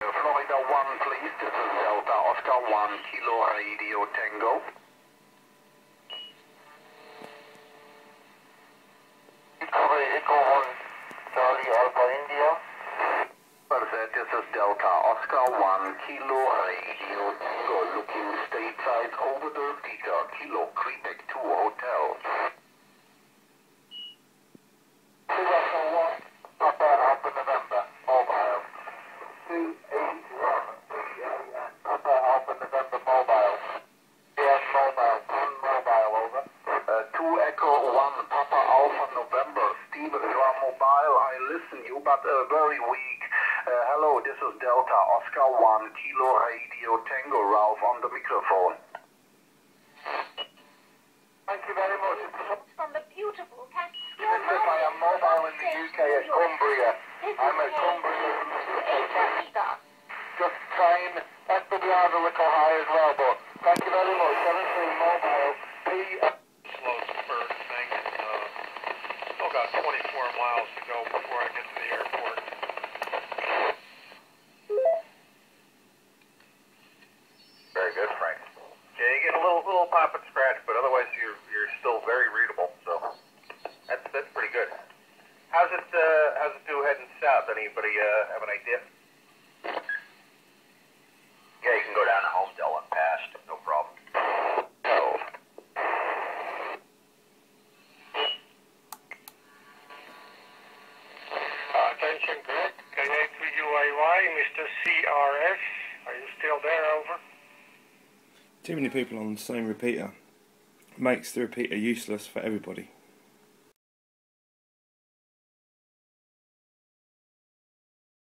Florida 1, please. This is Delta Oscar 1, Kilo Radio Tango. Echo 1, Charlie Alpha India. Perfect. This is Delta Oscar 1, Kilo Radio Tango. Looking stateside over the repeater, Kilo Quebec 2 Hotel. Echo 1, Papa Alpha November, mobile. 281, Papa Alpha November, mobile. Yes, mobile, 1 mobile, over. Uh, 2 Echo 1, Papa Alpha November. Steven, you are mobile. I listen you, but uh, very weak. Uh, hello, this is Delta Oscar 1, Kilo Radio Tango. Ralph on the microphone. Thank you very much. It's from the beautiful Catskill Even if I am mobile in the UK at Cumbria, I'm at Cumbria just trying. That could be on a little high as well, but thank you very much. Got 24 miles to go before I get to the airport. Very good, Frank. Yeah, you get a little little pop and scratch, but otherwise you're you're still very readable. So that's that's pretty good. How's it uh, how's it do heading south? Anybody uh, have an idea? Mr. CRS. Are you still there? Over. Too many people on the same repeater makes the repeater useless for everybody.